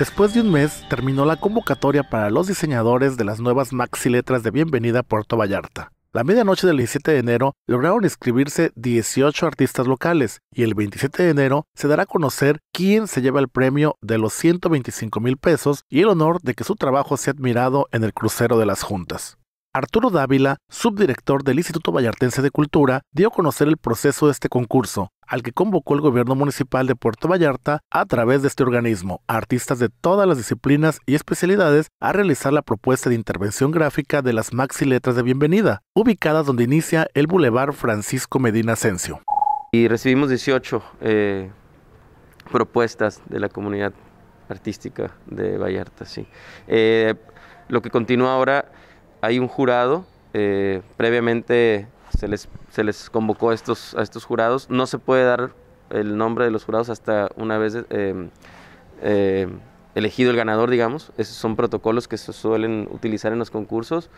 Después de un mes, terminó la convocatoria para los diseñadores de las nuevas maxi letras de bienvenida a Puerto Vallarta. La medianoche del 17 de enero lograron inscribirse 18 artistas locales y el 27 de enero se dará a conocer quién se lleva el premio de los 125 mil pesos y el honor de que su trabajo sea admirado en el crucero de las juntas. Arturo Dávila, subdirector del Instituto Vallartense de Cultura, dio a conocer el proceso de este concurso, al que convocó el gobierno municipal de Puerto Vallarta a través de este organismo, artistas de todas las disciplinas y especialidades a realizar la propuesta de intervención gráfica de las maxi letras de bienvenida, ubicadas donde inicia el Boulevard Francisco Medina Asensio. Y recibimos 18 eh, propuestas de la comunidad artística de Vallarta, sí. Eh, lo que continúa ahora hay un jurado, eh, previamente se les, convocó a estos, jurados, no se puede dar el nombre de los jurados hasta una vez eh, eh, elegido el ganador, digamos, esos son protocolos que se suelen utilizar en los concursos.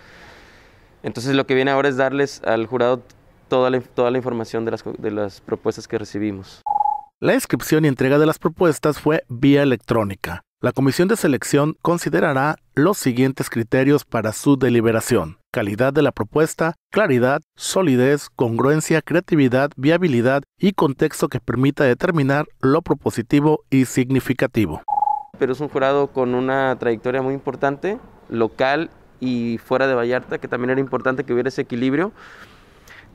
Entonces lo que viene ahora es darles al jurado toda la, toda la información de las propuestas que recibimos. La inscripción y entrega de las propuestas fue vía electrónica. La comisión de selección considerará los siguientes criterios para su deliberación. Calidad de la propuesta, claridad, solidez, congruencia, creatividad, viabilidad y contexto que permita determinar lo propositivo y significativo. Pero es un jurado con una trayectoria muy importante, local y fuera de Vallarta, que también era importante que hubiera ese equilibrio.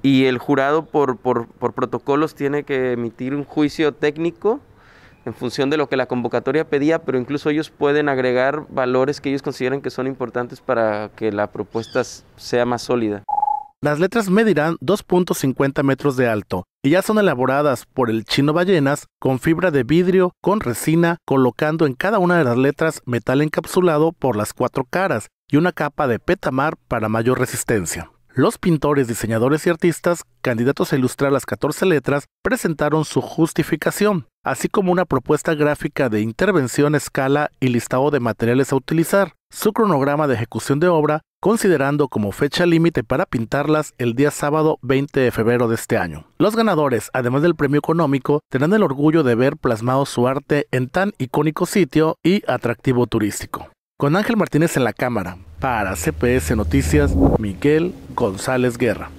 Y el jurado por, por, por protocolos tiene que emitir un juicio técnico en función de lo que la convocatoria pedía, pero incluso ellos pueden agregar valores que ellos consideran que son importantes para que la propuesta sea más sólida. Las letras medirán 2.50 metros de alto y ya son elaboradas por el chino ballenas con fibra de vidrio con resina, colocando en cada una de las letras metal encapsulado por las cuatro caras y una capa de petamar para mayor resistencia. Los pintores, diseñadores y artistas, candidatos a ilustrar las 14 letras, presentaron su justificación, así como una propuesta gráfica de intervención escala y listado de materiales a utilizar, su cronograma de ejecución de obra, considerando como fecha límite para pintarlas el día sábado 20 de febrero de este año. Los ganadores, además del premio económico, tendrán el orgullo de ver plasmado su arte en tan icónico sitio y atractivo turístico. Con Ángel Martínez en la cámara, para CPS Noticias, Miguel González Guerra.